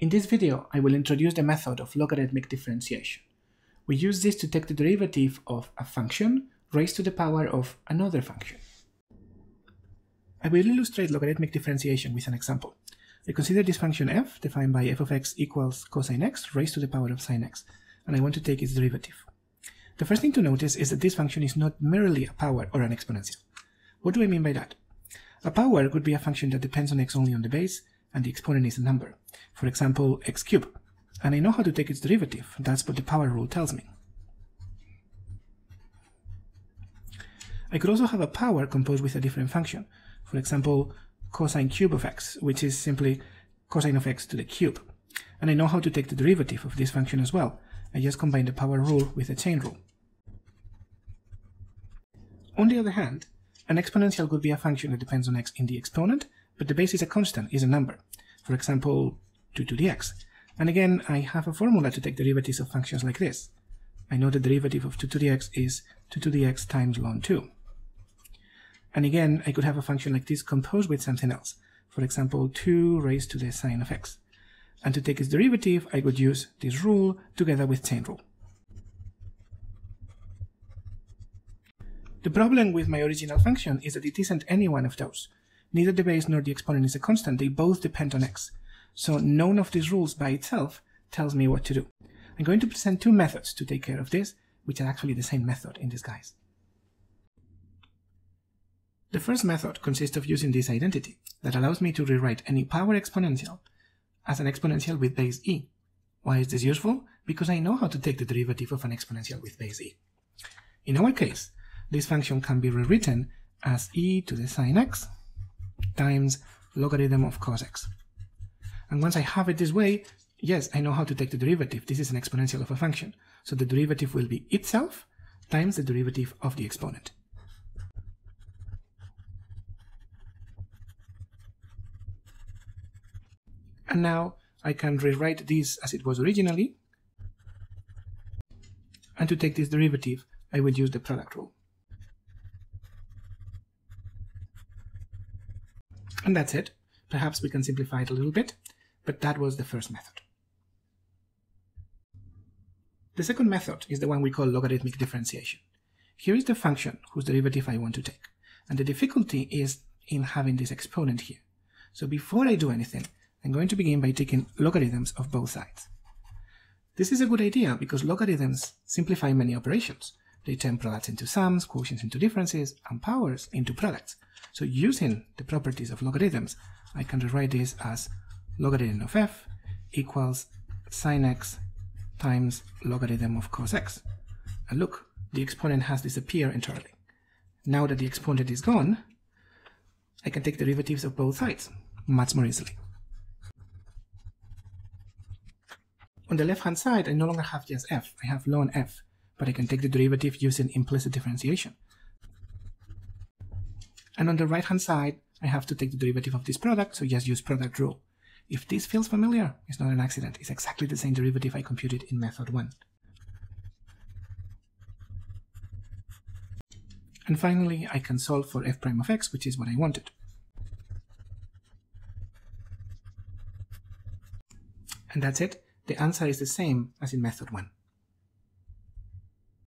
In this video, I will introduce the method of logarithmic differentiation. We use this to take the derivative of a function raised to the power of another function. I will illustrate logarithmic differentiation with an example. I consider this function f, defined by f of x equals cosine x raised to the power of sine x, and I want to take its derivative. The first thing to notice is that this function is not merely a power or an exponential. What do I mean by that? A power could be a function that depends on x only on the base, and the exponent is a number. For example, x cubed. And I know how to take its derivative. That's what the power rule tells me. I could also have a power composed with a different function. For example, cosine cube of x, which is simply cosine of x to the cube. And I know how to take the derivative of this function as well. I just combine the power rule with the chain rule. On the other hand, an exponential could be a function that depends on x in the exponent but the base is a constant, is a number. For example, 2 to the x. And again, I have a formula to take derivatives of functions like this. I know the derivative of 2 to the x is 2 to the x times ln 2. And again, I could have a function like this composed with something else. For example, 2 raised to the sine of x. And to take its derivative, I would use this rule together with chain rule. The problem with my original function is that it isn't any one of those. Neither the base nor the exponent is a constant, they both depend on x. So none of these rules by itself tells me what to do. I'm going to present two methods to take care of this, which are actually the same method in disguise. The first method consists of using this identity that allows me to rewrite any power exponential as an exponential with base e. Why is this useful? Because I know how to take the derivative of an exponential with base e. In our case, this function can be rewritten as e to the sine x times logarithm of cos x. And once I have it this way, yes, I know how to take the derivative. This is an exponential of a function. So the derivative will be itself times the derivative of the exponent. And now I can rewrite this as it was originally. And to take this derivative, I will use the product rule. And that's it. Perhaps we can simplify it a little bit, but that was the first method. The second method is the one we call logarithmic differentiation. Here is the function whose derivative I want to take, and the difficulty is in having this exponent here. So before I do anything, I'm going to begin by taking logarithms of both sides. This is a good idea because logarithms simplify many operations. They turn products into sums, quotients into differences, and powers into products. So using the properties of logarithms, I can rewrite this as logarithm of f equals sine x times logarithm of cos x. And look, the exponent has disappeared entirely. Now that the exponent is gone, I can take derivatives of both sides much more easily. On the left-hand side, I no longer have just f, I have ln f, but I can take the derivative using implicit differentiation. And on the right hand side, I have to take the derivative of this product, so just use product rule. If this feels familiar, it's not an accident. It's exactly the same derivative I computed in method 1. And finally, I can solve for f prime of x, which is what I wanted. And that's it. The answer is the same as in method 1.